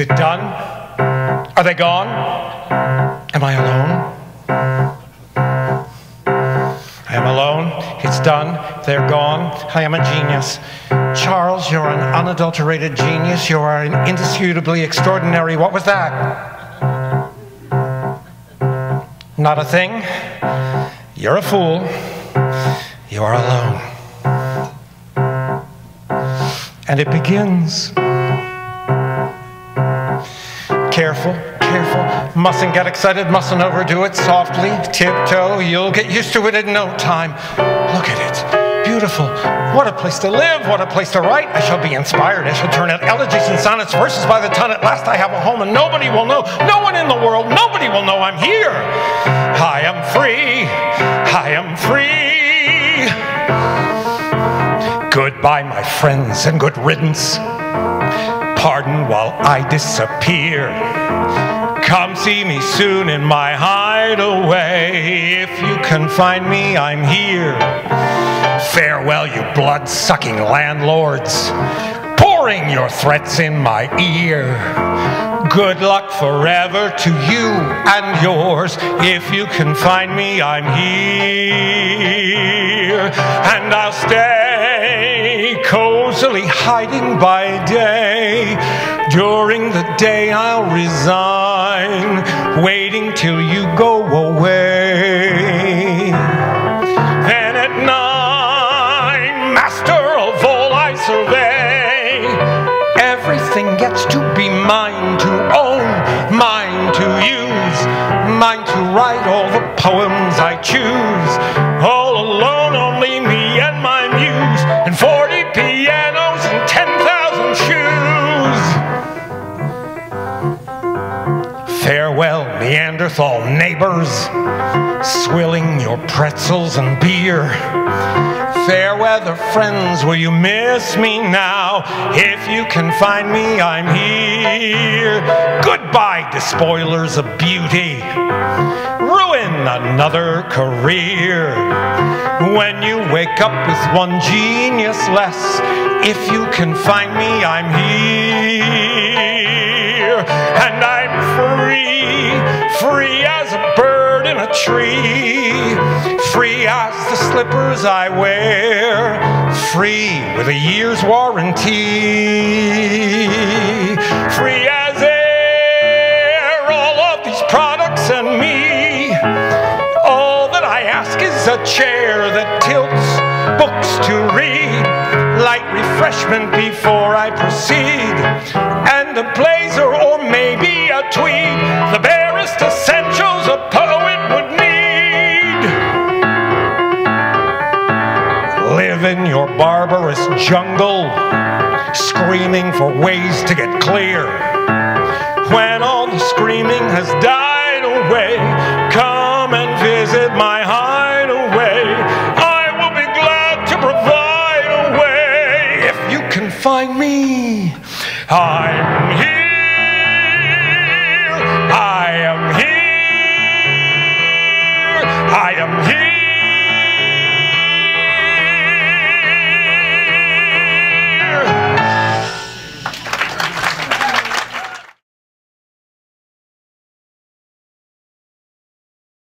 Is it done? Are they gone? Am I alone? I am alone. It's done. They're gone. I am a genius. Charles, you're an unadulterated genius. You are an indisputably extraordinary. What was that? Not a thing. You're a fool. You are alone. And it begins. Careful, careful. Mustn't get excited, mustn't overdo it. Softly, tiptoe. You'll get used to it in no time. Look at it. Beautiful. What a place to live. What a place to write. I shall be inspired. I shall turn out elegies and sonnets, verses by the ton. At last I have a home, and nobody will know. No one in the world, nobody will know I'm here. I am free. I am free. Goodbye, my friends, and good riddance. Pardon while I disappear. Come see me soon in my hideaway. If you can find me, I'm here. Farewell, you blood sucking landlords, pouring your threats in my ear. Good luck forever to you and yours. If you can find me, I'm here. And I'll stay hiding by day. During the day, I'll resign, waiting till you go away. Then at night, master of all I survey, everything gets to be mine to own, mine to use, mine to write all the poems I choose. Neanderthal neighbors, swilling your pretzels and beer. Fair weather friends, will you miss me now? If you can find me, I'm here. Goodbye, despoilers of beauty. Ruin another career. When you wake up with one genius less, if you can find me, I'm here. A tree, free as the slippers I wear, free with a year's warranty, free as air, all of these products and me. All that I ask is a chair that tilts books to read, light refreshment before I proceed, In your barbarous jungle, screaming for ways to get clear. When all the screaming has died away, come and visit my hideaway. I will be glad to provide a way if you can find me. I'm here. I am here. I am here.